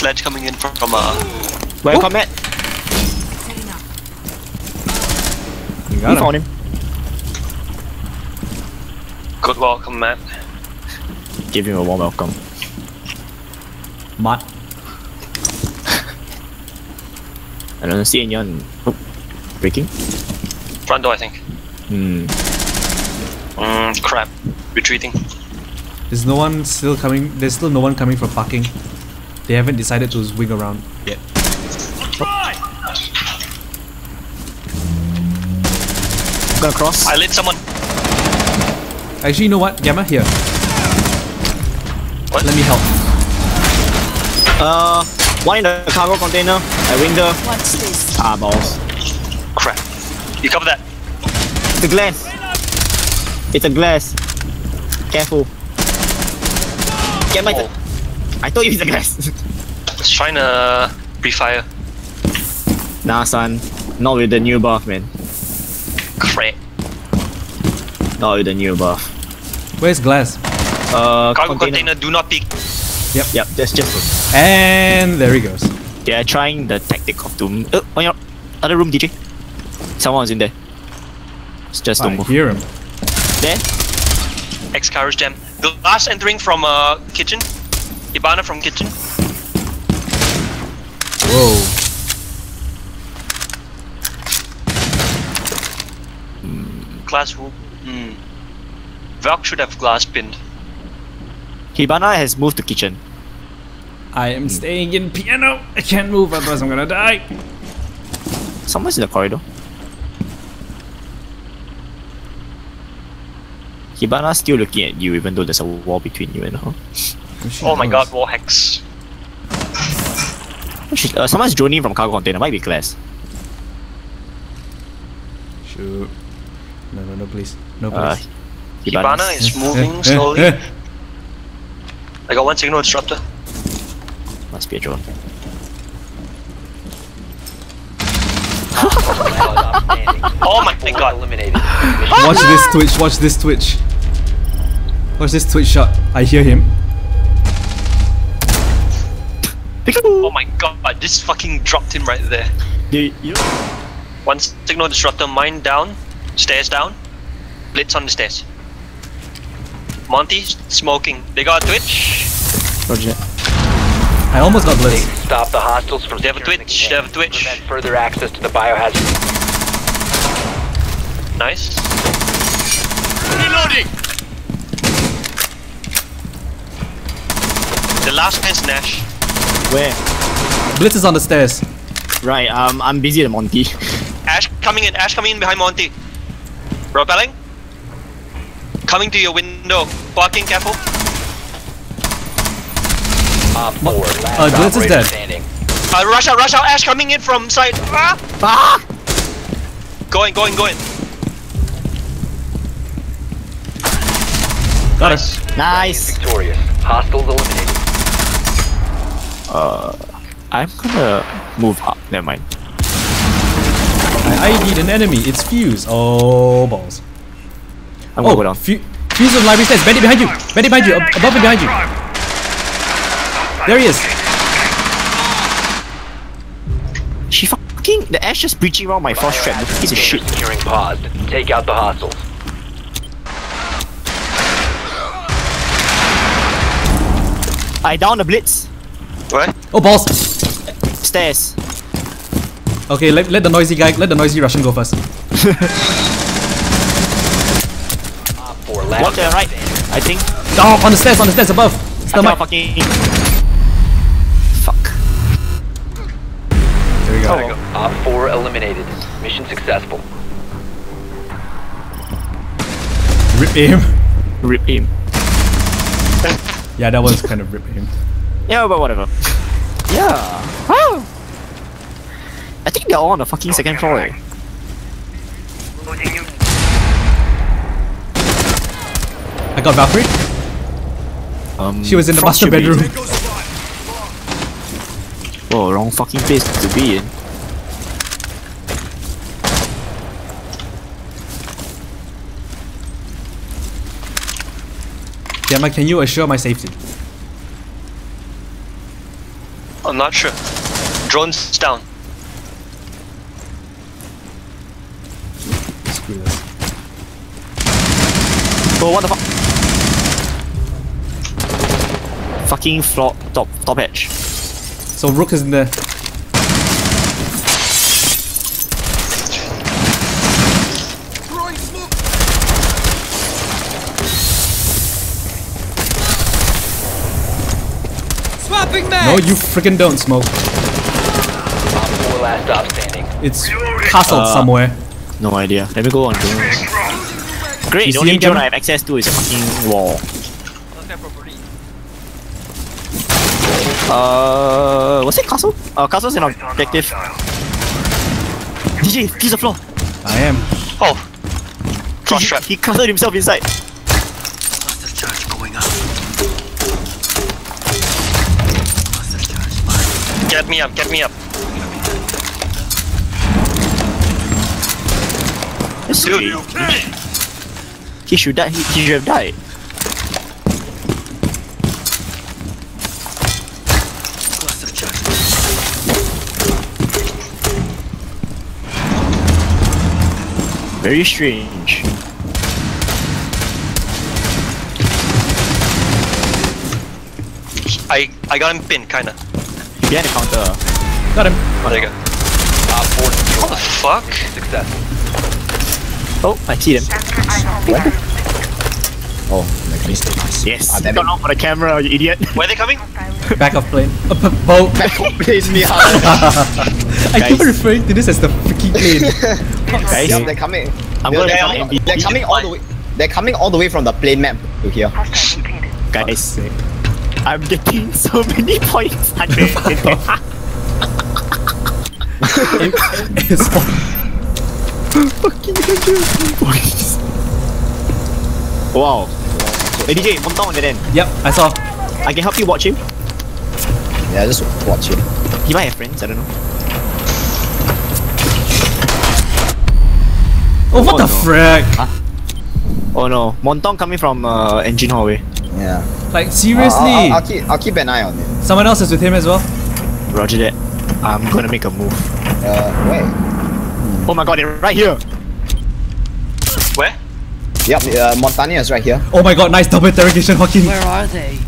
sledge coming in from, from uh. Where combat? You We got found him. him. Good welcome, man. Give him a warm welcome. Matt. I don't see anyone. Oh, breaking. Front door, I think. Hmm. Mm, crap. Retreating. There's no one still coming. There's still no one coming for parking. They haven't decided to swing around yet. I'm gonna cross. I lit someone. Actually, you know what? Gamma, here. What? Let me help. Uh, one in the cargo container. I winged her. What's this? Ah, balls. Crap. You cover that. It's a glass. It's a glass. Careful. Gamma, it's a- I told you it's a glass. Just trying to pre-fire. nah, son. Not with the new buff, man. Crap. Not with the new buff. Where's Glaz? Uh, Cargo container. do not peek. Yep, Yep, just just. And there he goes. They are trying the tactic of doom. Uh, on your other room, DJ. Someone's in there. It's just I don't move. hear him. There. X carriage jam. The last entering from uh kitchen. Hibana from kitchen. Whoa. Glass roof. Hmm. Valk should have Glaz pinned. Hibana has moved to kitchen. I am staying in piano. I can't move, otherwise I'm gonna die. Someone's in the corridor. Hibana's still looking at you even though there's a wall between you and her. Oh my god, wall hacks. She's, uh, someone's droning from cargo container. Might be Glaz. Shoot. No, no, no, please. No, please. Uh, please. Hibana is moving slowly. I got one signal disruptor. Must be a drone. Oh my god. Eliminated. Watch this twitch, watch this twitch. Watch this twitch shot. I hear him. Oh my god, this fucking dropped him right there. You, you One signal disruptor, mine down, stairs down, blitz on the stairs. Monty smoking. They got a twitch. Roger. I almost got blitzed. Stop the hostiles from They have a securing the twitch, they have a twitch. Prevent further access to the biohazard. Nice. Reloading. The last man's Nash. Where? Blitz is on the stairs. Right, um, I'm busy at Monty. Ash coming in, Ash coming in behind Monty. Repelling. Coming to your window. Parking, careful. Op 4, last Uh, Blitz is dead. standing. Uh, rush out, rush out, Ash coming in from side. Ah! ah! Going, going, going. Got Nice. her. Nice! Victorious. Hostiles eliminated. Uh, I'm gonna move up. Never mind. I, I need an enemy. It's Fuse. Oh, balls. I'm gonna Oh, go down. Fu- Fuse on library stairs. Bandit behind you. Bandit behind you. Ab- above and behind you. There he is. She fucking. The Ash just breaching around my force trap. This piece of shit. Securing paused. Take out the hostiles. I down the blitz. What? Oh, balls. Stairs. Okay, let, let the noisy guy, let the noisy Russian go first. Op 4, last Watch to the right. standing. I think. Oh, on the stairs, on the stairs above. I Still cannot my. fucking. Fuck. There we go. There you go. Op 4 eliminated. Mission successful. Rip aim. Rip him. Yeah, that was kind of rip aim. Yeah, but whatever. Yeah. Wow. I think they're all on the fucking second floor. eh. I got Valkyrie. Um, She was in the master bedroom. Oh, wrong fucking place to be in. Gamma, can you assure my safety? I'm not sure. Drone's down. Screw this. Oh, what the fuck? Fucking floor, top, top edge. So Rook is in there. No, you freaking don't smoke. Op 4 last stop standing. It's castled Uh, somewhere. No idea. Let me go on drones. Great, You the see only him, drone I have access to is a fucking wall. Uh, was it castle? Uh, castle's an objective. DJ, he's the floor. I am. Oh. He, Cross trap. he castled himself inside. Get me up, get me up. That's Dude. strange. He should die. He, he should have died. Very strange. I I got him pinned, kinda. Behind the counter. Got him. Oh, there you go. Op 4 What the neutralized. fuck? Successful. Oh, I see them. Oh, okay. Yes. Ah, you damn got it. off for the camera, you idiot. Where are they coming? Back of plane. Uh, p- boat. Please me hard. I keep referring to this as the freaking plane. Guys, yeah, they're coming. I'm they're, gonna they're, become coming, they're coming all the way. They're coming all the way from the plane map to here. guys, I'm getting so many points. 100. it's all- fucking 100 points. Wow. Hey DJ, Montagne on the end. Yep, I saw. I can help you watch him. Yeah, just watch him. He might have friends, I don't know. Oh, what Oh, the no. frick? Oh no, Montagne coming from uh, engine hallway. Yeah. Like, I'll, seriously? I'll, I'll keep, I'll keep an eye on it. Someone else is with him as well? Roger that. I'm gonna make a move. Uh, where? Oh my god, they're right here. Where? Yep, uh, Montagne is right here. Oh my god, nice double interrogation, Joaquin. Where are they?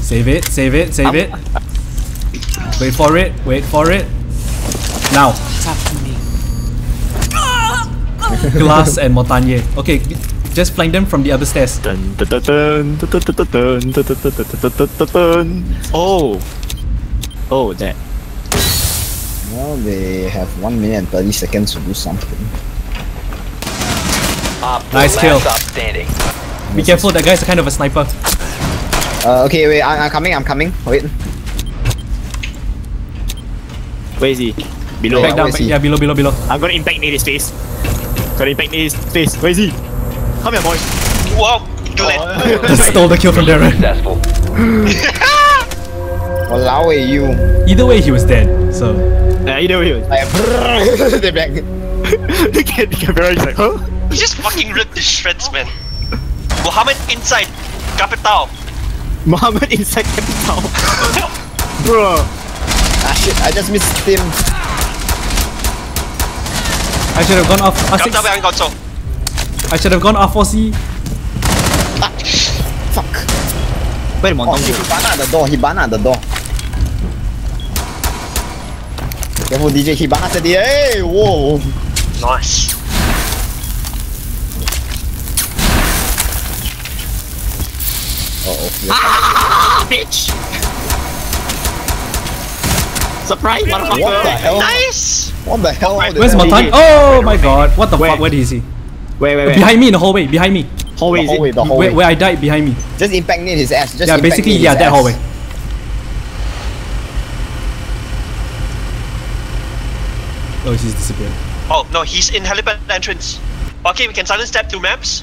Save it, save it, save I'm- it. Wait for it, wait for it. Now, Talk to me. Glaz and Montagne. Okay, just flank them from the other stairs. Oh! Oh, that. Now they have 1 minute and 30 seconds to do something. Nice kill. Be careful, that guy's kind of a sniper. Uh, okay, wait, I am coming, I'm coming. Wait. Where is he? Below. Back down, yeah, below, below, below. I'm gonna impact near his face. Gonna impact near his face. Where is he? Come here, boy. Whoa! Too late. Just stole the kill from Darren. Successful. Walao, eh, you. Either way, he was dead, so. Yeah, you know he was. Like, they're back. the kid, the camera is like, huh? He just fucking ripped the shreds, man. Muhammad inside. Capital. Muhammad inside capital. Bro. Ah shit, I just missed him. I should have gone off R6. Capital behind console. I should have gone R4C. Fuck. Where the Oh, shit, Hibana at the door, Hibana at the door. Careful DJ, Hibana at the Hey, whoa. Nice. Uh-oh. Ah, bitch! Surprise, What the motherfucker! hell? Nice! What the hell? How Where's that- Montagne? Oh my god, what the Where? fuck? Where is he? Wait, wait, wait. Behind me in the hallway, behind me. hallway, The is hallway, it? the hallway. Where, where I died, behind me. Just impact near his ass. Just yeah, basically, yeah, that ass. hallway. Oh, he's disappeared. Oh, no, he's in helipad entrance. Okay, we can silence tap two maps.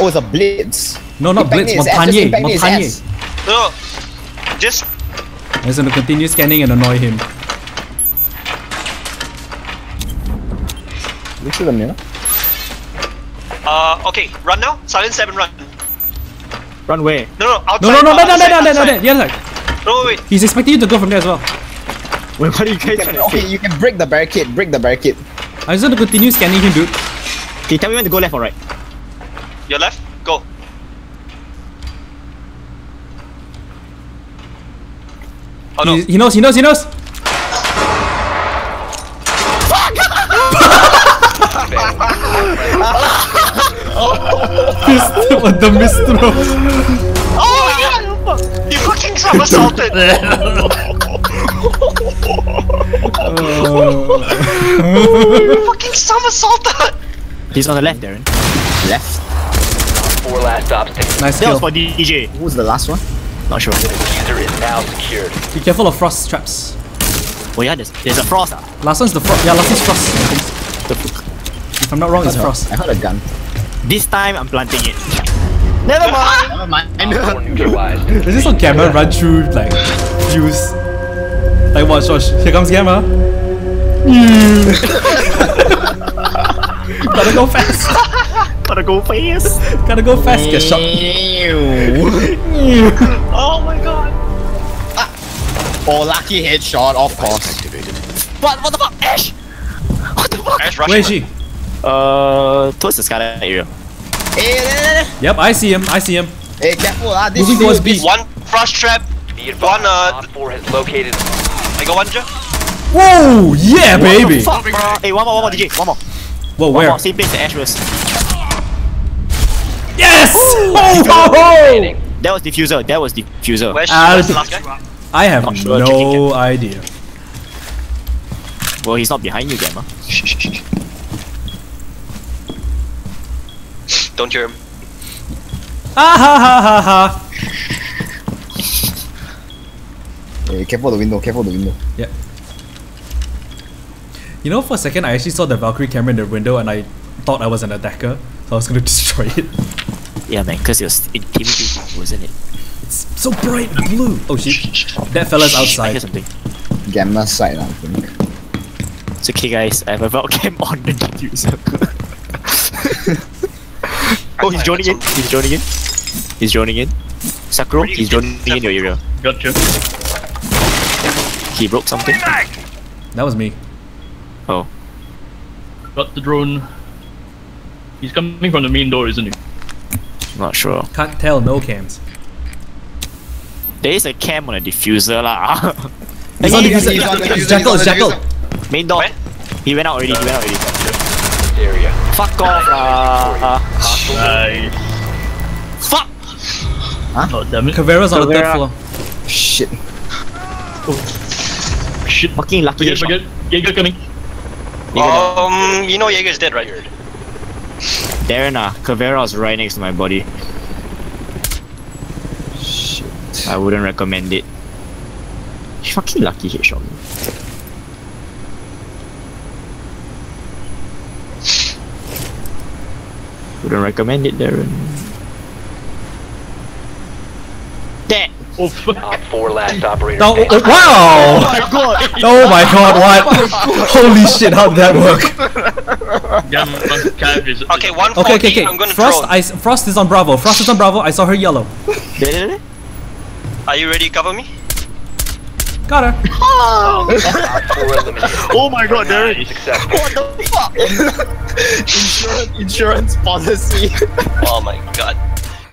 Oh, it's a blitz. No, not Impact Blitz, near his Montagne, impact near his Montagne. No, no. Just I'm just gonna continue scanning and annoy him. Look through the mirror. Uh, okay, run now. Silence seven, run. Run where? No, no, outside. No, no, no, no, no, no, outside, no, no, no, outside. no, the other side. No, wait. He's expecting you to go from there as well. Wait, what are you guys You trying can, to okay, say? you can break the barricade. Break the barricade. I just want to continue scanning him, dude. Can you tell me when to go left or right? Your left, go. Oh no. He, he knows, he knows, he knows. Missed what the missed throw. Oh my god! You fucking somersaulted! oh. you fucking somersaulted! He's on the left, Darren. Left. Four last stop standing. Nice That was for DJ. Who was the last one? Not sure. User is now secured. Be careful of frost traps. Oh yeah, there's, there's a frost. Ah. Last one's the frost. Yeah, last one's frost. I think. The fuck? If I'm not wrong, it's frost. I heard a gun. This time I'm planting it. Never mind. Never mind. Op 4 neutralized. Is this on camera run through like views? Like watch, watch. Here comes camera. Gotta go fast. Gotta go fast. Gotta go fast. Get shot. Oh my god! Ah. oh, lucky headshot, of course. Activated. What? What the fuck? Ash! What the fuck? Ash rushing. Where is she? Uh, towards the skyline area. Hey, there, there, there. Yep, I see him. I see him. hey, careful, ah. This Moving towards B. One frost trap. Be One, advised, uh, 4 has located I got one, Joe. Whoa! Yeah, baby. Fuck, bro. Hey, one more, one more, DJ. One more. Whoa, One where? more. Same place the Ash was. Yes! Oh, ho, ho! That was diffuser. That was diffuser. Where's, where's the last guy? I have Not sure, no idea. Well, he's not behind you, Gamma. Don't hear him. Ah ha ha ha ha. Hey, careful the window, careful the window. Yeah. You know, for a second, I actually saw the Valkyrie camera in the window and I thought I was an attacker, so I was gonna destroy it. Yeah, man, because it was intimidating, wasn't it? It's so bright blue. Oh shit. That fella's I hear outside. something. Gamma side, I think. It's okay, guys. I have a Valk cam on the diffuser. Oh, he's joining in. He's joining in. He's joining in. Sakura, he's joining in your area. Gotcha. He broke something. That was me. Oh, Got the drone. He's coming from the main door, isn't he? not sure. Can't tell, no cams. There is a cam on a diffuser lah. It's on the diffuser. he's on the It's diffuser, Jackal, it's Jackal. Main door. Where? He went out already. He went out already. area. Fuck off lah. Nice. Fuck. Oh, damn it. Caveira's on the third floor. Shit. Oh. Shit. Fucking lucky Forget, headshot. forget. Jaeger coming. Um, you know Jaeger's dead, right? Darren ah, Caveira was right next to my body. Shit. I wouldn't recommend it. Fucking lucky headshot. Wouldn't recommend it, Darren. That. Oh, fuck. Op 4 last operator Oh, standing. oh, wow! my god! Oh my god, what? Oh Holy shit, how'd that work? Yeah, man, Cav is. Okay, one Okay, okay, okay. I'm gonna Frost, drone. I, s- Frost is on Bravo. Frost is on Bravo. I saw her yellow. Are you ready to cover me? Got her. Op 4 eliminated. Oh my god, Darren! Successful. What the fuck? insurance, insurance policy. Oh my god.